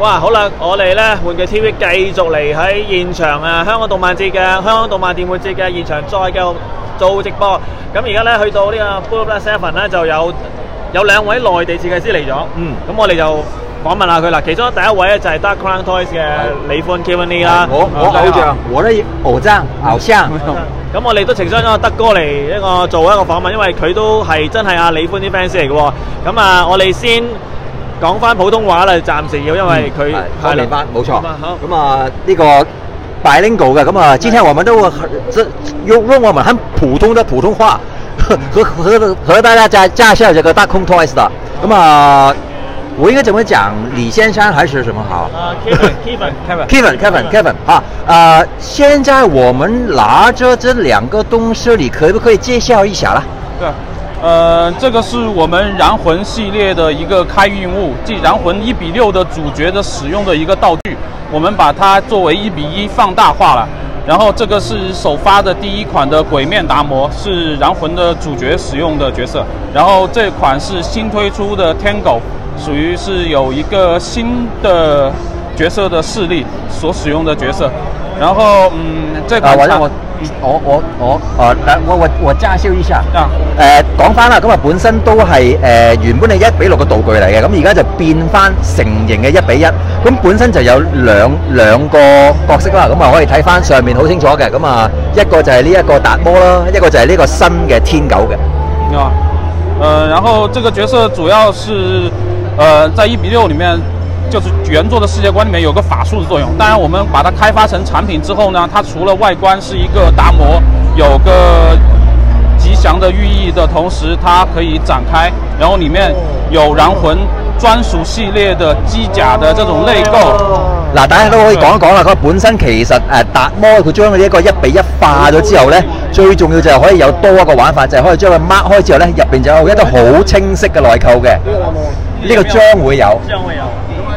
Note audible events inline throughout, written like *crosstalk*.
哇，好啦，我哋咧玩具 TV 繼續嚟喺現場啊，香港動漫節嘅香港動漫電玩節嘅現場再繼續做直播。咁而家咧去到呢個 Blue Black Seven 咧就有有兩位內地設計師嚟咗。嗯咁我哋就訪問下佢啦。其中第一位咧就係 Dark Crown Toys 嘅李歡 Kevin Lee 啦。我我偶像，我的偶像偶像。*laughs* 咁我哋都情商咗德哥嚟一個做一個訪問，因為佢都係真係阿李歡啲 fans 嚟嘅喎。咁啊，我哋先講翻普通話啦，暫時要，因為佢方便翻，冇錯。咁啊呢個 bilingual 嘅，咁啊，今天我們都這用用我們很普通的普通話 *laughs* 和和和大家介介紹這個大空 toys 的。咁啊，我應該怎麼講？李先生還是什麼好？啊，Kevin，Kevin，Kevin。Kevin Kevin Kevin 啊，呃，現在我們拿着這兩個東西，你可不可以介紹一下啦？对，呃，这个是我们燃魂系列的一个开运物，即燃魂一比六的主角的使用的一个道具，我们把它作为一比一放大化了。然后这个是首发的第一款的鬼面达摩，是燃魂的主角使用的角色。然后这款是新推出的天狗，属于是有一个新的角色的势力所使用的角色。然后嗯，这啊，款产或者我我我我，誒，我我我介紹一下。啊。誒講翻啦，咁啊本身都係誒、原本係一比六嘅道具嚟嘅，咁而家就變翻成型嘅一比一，咁本身就有兩兩個角色啦，咁啊可以睇翻上面好清楚嘅，咁啊一個就係呢一個達摩啦，一個就係呢個新嘅天狗嘅。啊，呃，然后这个角色主要是，呃，在一比六里面，就是原作的世界观里面有个法术的作用。当然，我们把它开发成产品之后呢，它除了外观是一个达摩，有个吉祥的寓意的同時，它可以展開，然後里面有燃魂專屬系列的機甲的這種類構。嗱，大家都可以講一講啦。佢本身其實誒達摩佢將佢呢一個一比一化咗之後咧，最重要就係可以有多一個玩法，就係、可以將佢掹開之後咧，入邊就有一個好清晰嘅內構嘅。呢個將會有，將會有，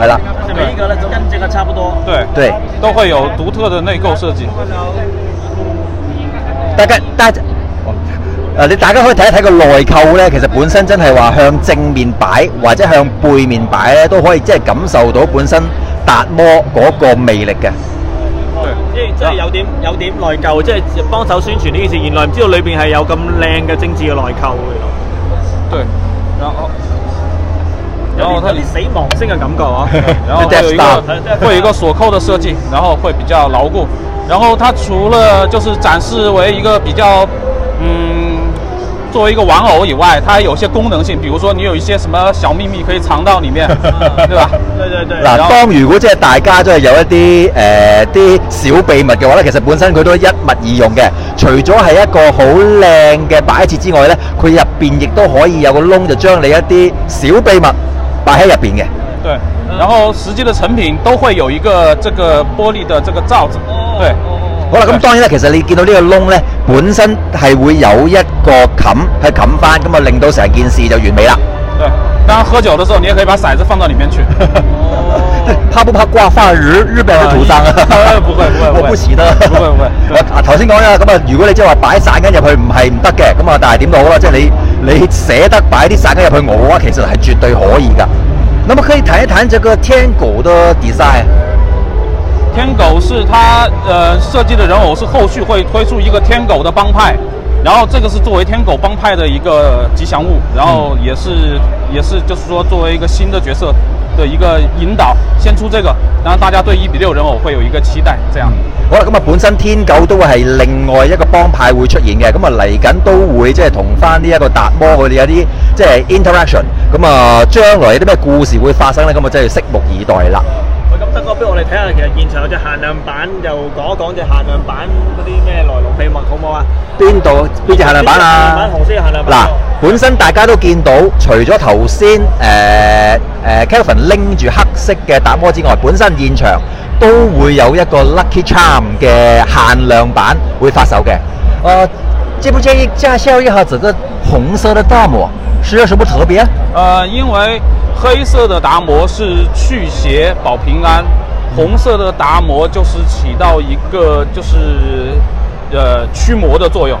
係啦，是每一個咧跟這個差不多。對對。都會有獨特的內構設計。大家大家誒，你大家可以睇一睇個內構咧，其實本身真係話向正面擺或者向背面擺咧，都可以即係感受到本身達摩嗰個魅力嘅。即係即係有點有點內疚，即係幫手宣傳呢件事。原來唔知道裏邊係有咁靚嘅精緻嘅內構嘅。對，然後有然后它死亡星嘅感覺啊！*laughs* 然后会有一個會有一個鎖扣的设计，然后会比较牢固。然后它除了就是展示为一个比较嗯作为一个玩偶以外，它還有些功能性，比如说你有一些什么小秘密可以藏到里面，*laughs* 對吧？對對對。嗱，當如果即係大家都係有一啲誒啲小秘密嘅話咧，其實本身佢都一物二用嘅。除咗係一個好靚嘅擺設之外咧，佢入邊亦都可以有個窿，就將你一啲小秘密擺喺入邊嘅。对，然後實際的成品都會有一個這個玻璃的這個罩子，對。好啦，咁當然啦，其實你見到呢個窿咧，本身係會有一個冚去冚翻，咁啊令到成件事就完美啦。對，當然喝酒的時候，你也可以把骰子放到裡面去。*laughs* 怕不怕掛翻日日本嘅土生啊？不會不會不會我不時得。不會不會。*laughs* 啊頭先講啦，咁啊，如果你即係話擺散緊入去唔係唔得嘅，咁啊，但係點都好啦，即係你你舍得摆啲散鸡入去我嘅话，其实系绝对可以噶。那么可以谈一谈这个天狗的 design。天狗是他呃设计的人偶是后续会推出一个天狗的帮派，然后这个是作为天狗帮派的一个吉祥物，然后也是也是就是说作为一个新的角色的一个引导，先出这個，然後大家對一比六人偶會有一個期待，這樣。好啦，咁啊本身天狗都係另外一個幫派會出現嘅，咁啊嚟緊都會即係同翻呢一個達摩佢哋有啲即係 interaction，咁啊將來有啲咩故事會發生咧？咁啊真係拭目以待啦。哥，不如我哋睇下其實現場有隻限量版，就講一講隻限量版嗰啲咩來龍秘脈，好唔好啊？邊度邊隻限量版啊？限量版紅色嘅限量版嗱，本身大家都見到，除咗頭先誒誒 Kelvin 拎住黑色嘅打波之外，本身現場都會有一個 Lucky Charm 嘅限量版會發售嘅。誒，介不介意介紹一下這個紅色的達摩是有什么特别？呃，因为黑色的达摩是去邪保平安，红色的达摩就是起到一个就是呃驱魔的作用。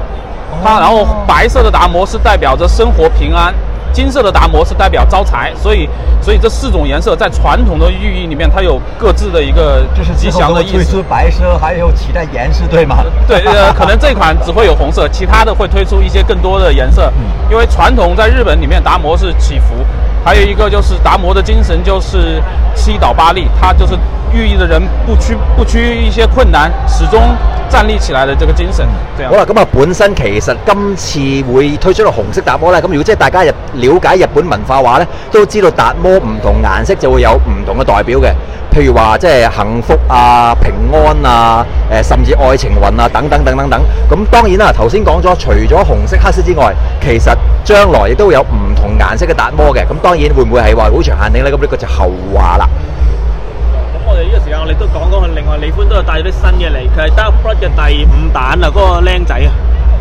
它然后白色的达摩是代表着生活平安，金色的达摩是代表招财，所以所以这四种颜色在传统的寓意里面，它有各自的一个就是吉祥的意思。推出白色，还有其他颜色，对吗？对，呃，可能这款只会有红色，*laughs* 其他的会推出一些更多的颜色。因为传统在日本里面，达摩是祈福，还有一个就是达摩的精神就是七倒八立，它就是寓意的人不屈不屈一些困难，始終站立起來的這個精神。好啦，咁啊，本身其實今次會推出個紅色達摩咧，咁如果即係大家日了解日本文化話咧，都知道達摩唔同顏色就會有唔同嘅代表嘅，譬如話即係幸福啊、平安啊、誒、甚至愛情運啊等等等等等。咁當然啦，頭先講咗，除咗紅色、黑色之外，其實將來亦都有唔同顏色嘅達摩嘅。咁當然會唔會係話好長限定咧？咁呢個就後話啦。咁我哋呢個時間我哋都講講，另外李歡都有帶咗啲新嘢嚟，佢係 Dark Blood 嘅第五彈啊，嗰、個僆仔啊。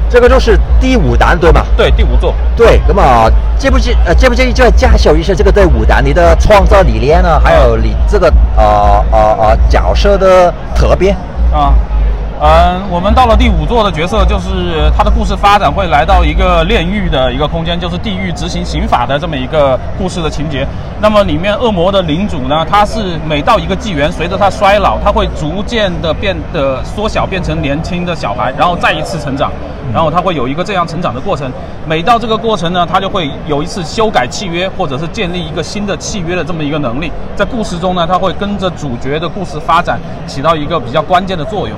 這個就是第五彈對嗎？對第五座。对，咁啊，介不介呃介不介意再介紹一下這個第五彈你的創作理念呢？還有你這個呃呃呃角色的特別。啊，嗯，我们到了第五座的角色，就是他的故事发展会来到一个炼狱的一个空间，就是地狱执行刑法的这么一个故事的情节。那么里面恶魔的领主呢，他是每到一个纪元，随着他衰老，他会逐渐的变得缩小，变成年轻的小孩，然后再一次成长，然后他会有一个这样成长的过程。每到这个过程呢，他就会有一次修改契约，或者是建立一个新的契约的这么一个能力。在故事中呢，他会跟着主角的故事发展，起到一个比较关键的作用。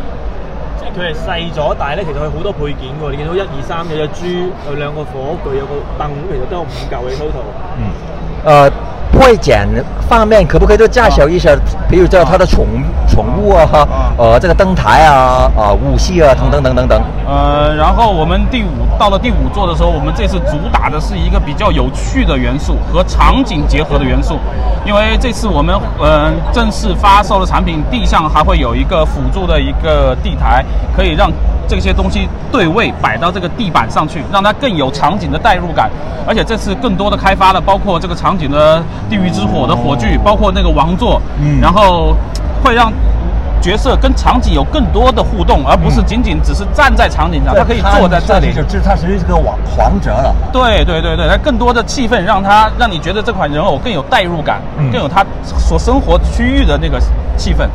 佢係細咗，但係咧其實佢好多配件喎。你見到一二三有隻豬，有兩個火具，有個凳，其實都有五嚿嘅 total。嗯，呃，配件方面可不可以都加小一些？比如叫它的宠宠物啊，哈，呃，这个灯台啊，啊、武器啊，等等等等等。呃，然后我们第五到了第五座的时候，我们这次主打的是一个比较有趣的元素和场景结合的元素，因为这次我们呃正式发售的产品地上还会有一个辅助的一个地台，可以让这些东西对位摆到这个地板上去，让它更有场景的代入感。而且这次更多的开发了包括这个场景的地狱之火的火炬，包括那个王座，嗯然后会让。角色跟场景有更多的互动，而不是仅仅只是站在场景上，他可以坐在这里。就它是一个王皇者了。对对对对，它更多的气氛让他让你觉得这款人偶更有代入感，嗯更有他所生活区域的那个气氛。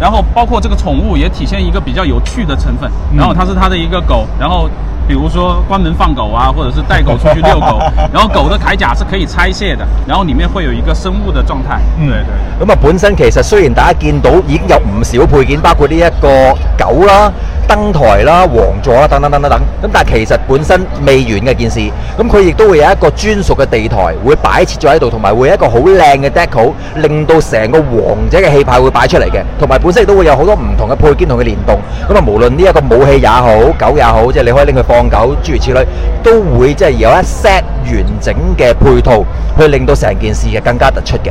然后包括这个宠物也体现一个比较有趣的成分。然后它是它的一个狗，然後比如说关门放狗啊，或者是带狗出去遛狗，*laughs* 然后狗的铠甲是可以拆卸的，然後裡面會有一個生物的狀態。嗯對對。咁啊，本身其實雖然大家見到已經有唔少配件，包括呢一個狗啦、登台啦、王座啦等等等等等，咁但係其實本身未完嘅件事，咁佢亦都會有一個專屬嘅地台會擺設咗喺度，同埋會有一個好靚嘅 deco，令到成個王者嘅氣派會擺出嚟嘅，同埋本身亦都會有好多唔同嘅配件同佢連動，咁啊無論呢一個武器也好，狗也好，即係你可以拎佢放狗，諸如此類，都會即係有一 set 完整嘅配套，去令到成件事嘅更加突出嘅。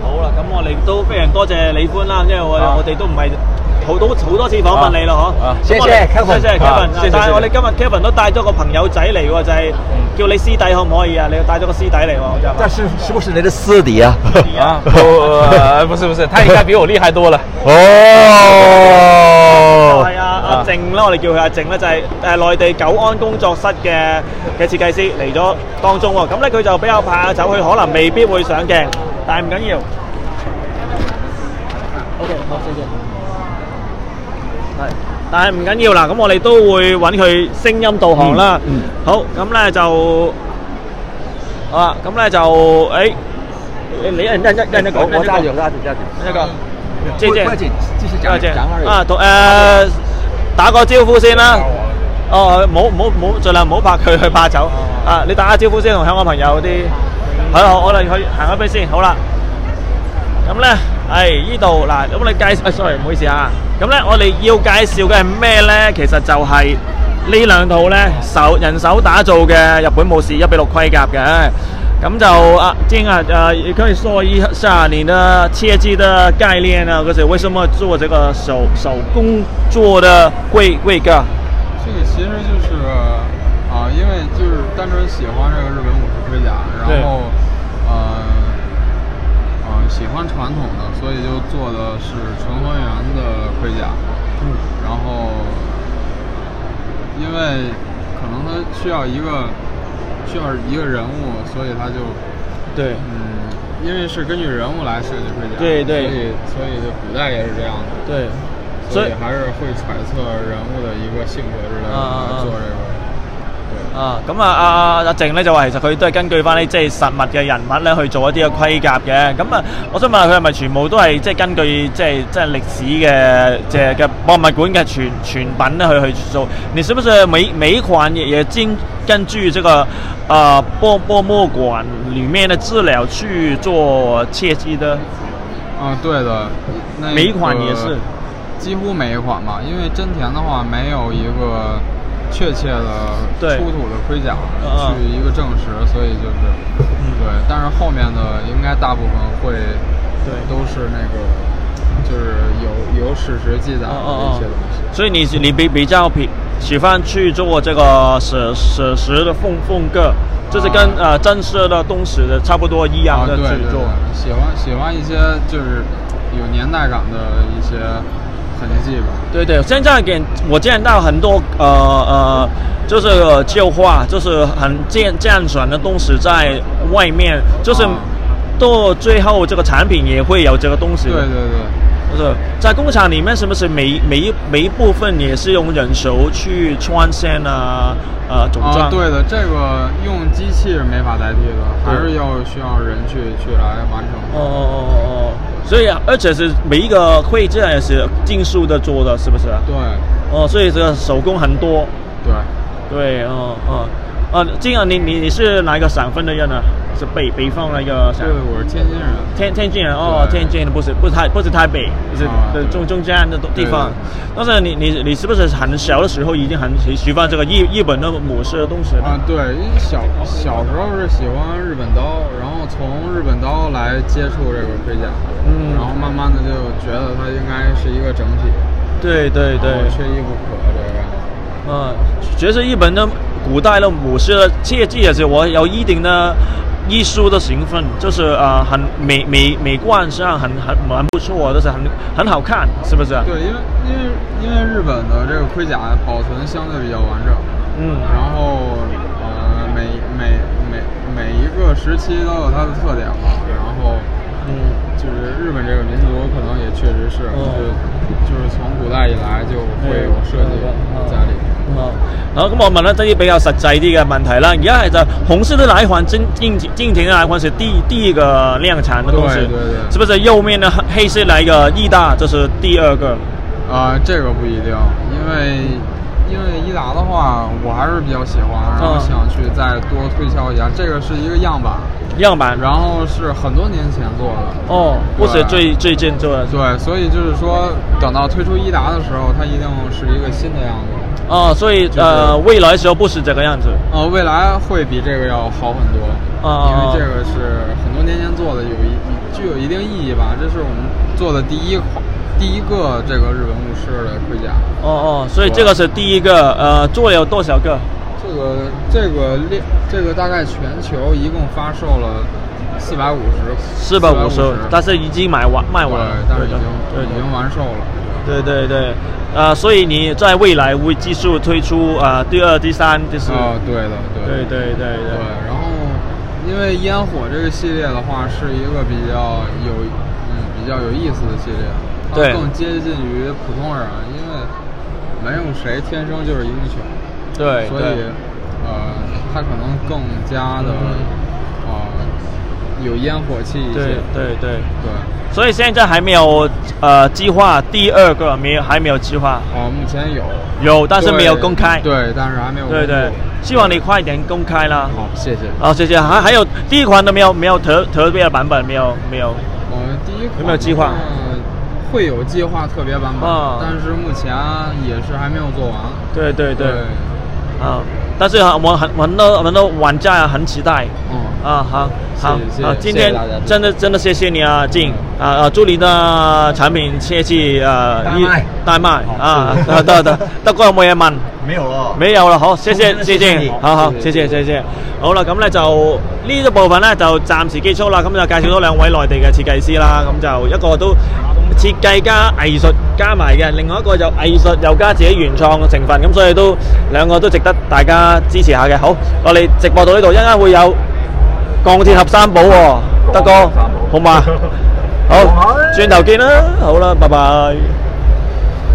好啦，咁我哋都非常多謝李官啦，因為我我哋都唔係好多好多次訪問你咯，嗬。謝謝 Kevin 謝謝啊 Kevin。但係我哋今日 Kevin 都帶咗個朋友仔嚟喎，就係叫你師弟可唔可以啊？你帶咗個師弟嚟喎，就但是是不是你的師弟啊？*laughs* 啊，不、呃不是不是，他應該比我厲害多了。哦，係啊，阿靜啦，我哋叫佢阿靜咧，就係誒內地久安工作室嘅嘅設計師嚟咗當中喎。咁咧佢就比較怕走，佢可能未必會上鏡，但係唔緊要。OK，好，謝謝。係，但係唔緊要啦，咁我哋都會揾佢聲音導航啦。好，咁咧就好啦，咁咧就誒，你你一人一人一人一個，一人一個，揸住揸住。一個，謝謝。繼續多謝啊，同誒打個招呼先啦。哦，唔好唔好唔好，盡量唔好拍佢去怕走。啊，你打下招呼先，同香港朋友啲。係啦，我哋去行一邊先，好啦。咁咧，係呢度嗱，咁你介紹，sorry，唔好意思啊。咁咧，我哋要介紹嘅係咩咧？其實就係呢兩套咧手人手打造嘅日本武士一比六盔甲嘅。咁就啊，丁啊，呃，也可以说一下你的切记的概念呢，而且为什么做这个手手工做的龟龟哥？这个其实就是啊、因为就是单纯喜欢这个日本武士盔甲，然后喜欢传统的，所以就做的是纯还原的盔甲。嗯，然后因为可能他需要一个需要一个人物，所以他就对，嗯，因为是根据人物来设计盔甲，对对。所以所以就古代也是这样的，对，所以还是会揣测人物的一个性格之类的做这个。对，啊，咁啊，阿阿阿靜咧就話其實佢都係根據翻啲即係實物嘅人物咧去做一啲嘅盔甲嘅。咁啊，我想問下佢係咪全部都係即係根據即係即係歷史嘅即係嘅博物館嘅全全品咧去去做？你是不是每每一款也也經根據這個呃博博物館裡面的資料去做設計的？啊，对的，那每一款个也是几乎每一款嘛，因为真田的话没有一个确切的出土的盔甲去一个证实，所以就是对，但是后面的应该大部分会对。都是那个就是有有史实记载的一些东西。所以你你比比较比喜欢去做这个史史实的风风格，就是跟、啊。呃真实的东西的差不多一样啊，的对对制作。对，喜欢喜欢一些就是有年代感的一些痕迹吧。对对，现在给我见到很多呃呃，就是旧化，就是很健健全的东西在外面，就是啊到最后这个产品也会有这个东西。对对对。就是在工厂里面，是不是每一每一每一部分也是用人手去穿线啊？呃，总装？啊，对的，这个用机器是没法代替的，还是要需要人去去来完成。哦哦哦哦哦，所以啊，而且是每一个会这样也是尽数的做的，是不是？对哦，所以这个手工很多。对，对，哦哦，呃，这样你你你是哪一个省份的人呢？是北北方那个省对。我是天津人。天天津人哦，天津不是不是太不是台北，是中中间的地方。但是你你你是不是很小的时候已经很喜喜欢这个日日本的武士的东西呢？啊，对，因为小小时候是喜欢日本刀，然后从日本刀来接触这个盔甲，嗯然后慢慢的就觉得它应该是一个整体，对对对，缺一不可這個感覺。嗯，其实日本的古代的武士的切记也是我有一定的艺术的成分，就是呃很美美美观上很很蛮不错，就是很很好看，是不是？对，因为因为因为日本的这个盔甲保存相对比较完整，嗯，然后呃每每每每一个时期都有它的特点嘛，然后嗯。就是日本这个民族可能也确实是，嗯就是就是从古代以来就会有设计在里面。哦，好，咁我問一啲比較實際啲嘅問題啦。而家係就紅色的哪一款金金金田的哪一款是第第一個量產的東西，對對對是不是右面的黑色那一個義大就是第二個？啊、这个不一定，因为因为伊达的话，我还是比较喜欢，然后嗯想去再多推销一下。这个是一个样板，样板，然后是很多年前做的。哦，不是對最最近做的，对，所以就是说，等到推出伊达的时候，它一定是一个新的样子。哦，所以就是呃未来的時候不是这个样子，呃，未来会比这个要好很多，哦因为这个是很多年前做的，有一具有一定意义吧。这是我们做的第一款，第一个这个日本武士的盔甲。哦哦，所以这个是第一个，呃，做了有多少个？这个这个列这个大概全球一共发售了四百五十，四百五十，但是已经买完卖完了，，但是已经对已经完售了。对对对，呃，所以你在未来会继续推出呃第二、第三、第四。哦，对的，对对对对对。然后因为烟火这个系列的话，是一个比较有嗯比较有意思的系列，它对。更接近于普通人，因为没有谁天生就是英雄，对所以呃，它可能更加的嗯。呃有烟火气一些。对对对，对所以现在还没有呃计划第二个没有还没有计划，哦，目前有，有但是没有公开。对，但是还没有对对，希望你快点公开啦。好，谢谢。好，谢谢。还还有第一款都没有没有特特别的版本，没有没有。我们第一款有没有计划？会有计划特别版本，啊但是目前也是还没有做完。对对对，对，啊，但是很我很很多很多玩家啊很期待。嗯，啊，好好谢谢好，今天真的真的谢谢你啊，静。啊啊，祝你的产品切記誒大賣大賣好啊，得得 *laughs* 得，德哥有冇嘢问？没有咯。没有啦，好，謝謝真的謝謝謝謝你，好好，謝謝謝謝謝謝。好啦，咁咧就呢一部分咧就暂时结束啦，咁就介绍咗两位内地嘅设计师啦，咁就一个都設計加藝術加埋嘅，另外一個就藝術又加自己原創嘅成分，咁所以都兩個都值得大家支持下嘅。好，我哋直播到呢度，一陣間會有鋼鐵合三寶喎，德哥，好嘛？好，轉頭見啦，好啦，拜拜。